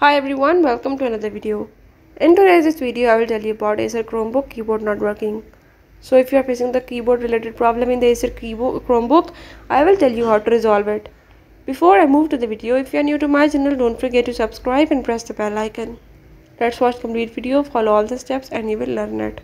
Hi everyone, welcome to another video. In today's video, I will tell you about Acer Chromebook keyboard not working. So if you are facing the keyboard related problem in the Acer Chromebook, I will tell you how to resolve it. Before I move to the video, if you are new to my channel, don't forget to subscribe and press the bell icon. Let's watch complete video, follow all the steps and you will learn it.